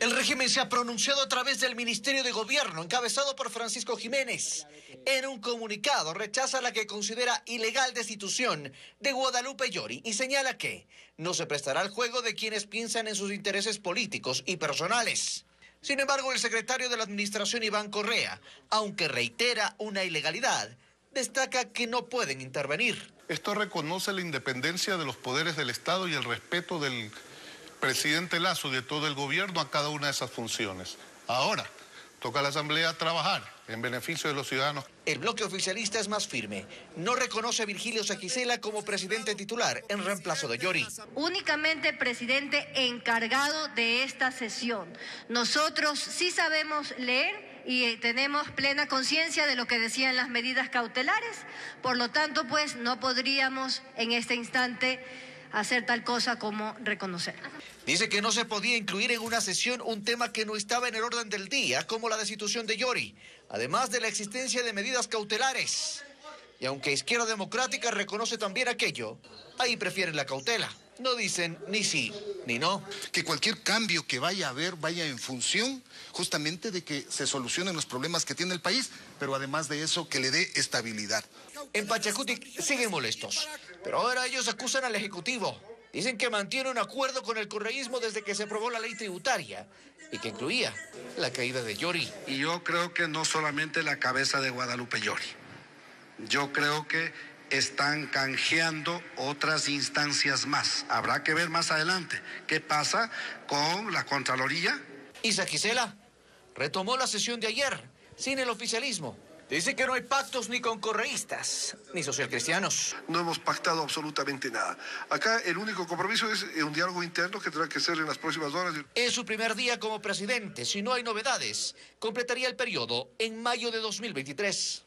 El régimen se ha pronunciado a través del Ministerio de Gobierno, encabezado por Francisco Jiménez. En un comunicado rechaza la que considera ilegal destitución de Guadalupe Llori y señala que no se prestará al juego de quienes piensan en sus intereses políticos y personales. Sin embargo, el secretario de la Administración, Iván Correa, aunque reitera una ilegalidad, destaca que no pueden intervenir. Esto reconoce la independencia de los poderes del Estado y el respeto del presidente Lazo y de todo el gobierno a cada una de esas funciones. Ahora, toca a la Asamblea trabajar en beneficio de los ciudadanos. El bloque oficialista es más firme. No reconoce a Virgilio Saquicela como presidente titular en reemplazo de Llori. Únicamente presidente encargado de esta sesión. Nosotros sí sabemos leer y tenemos plena conciencia de lo que decían las medidas cautelares. Por lo tanto, pues no podríamos en este instante hacer tal cosa como reconocer. Dice que no se podía incluir en una sesión un tema que no estaba en el orden del día, como la destitución de Yori, además de la existencia de medidas cautelares. Y aunque Izquierda Democrática reconoce también aquello, ahí prefieren la cautela. No dicen ni sí ni no. Que cualquier cambio que vaya a haber vaya en función justamente de que se solucionen los problemas que tiene el país, pero además de eso que le dé estabilidad. En Pachacuti siguen molestos, pero ahora ellos acusan al Ejecutivo. Dicen que mantiene un acuerdo con el correísmo desde que se aprobó la ley tributaria y que incluía la caída de Yori. Y yo creo que no solamente la cabeza de Guadalupe Yori. Yo creo que están canjeando otras instancias más. Habrá que ver más adelante qué pasa con la Contraloría. Isa Gisela retomó la sesión de ayer sin el oficialismo. Dice que no hay pactos ni con correístas, ni socialcristianos. No hemos pactado absolutamente nada. Acá el único compromiso es un diálogo interno que tendrá que ser en las próximas horas. En su primer día como presidente, si no hay novedades, completaría el periodo en mayo de 2023.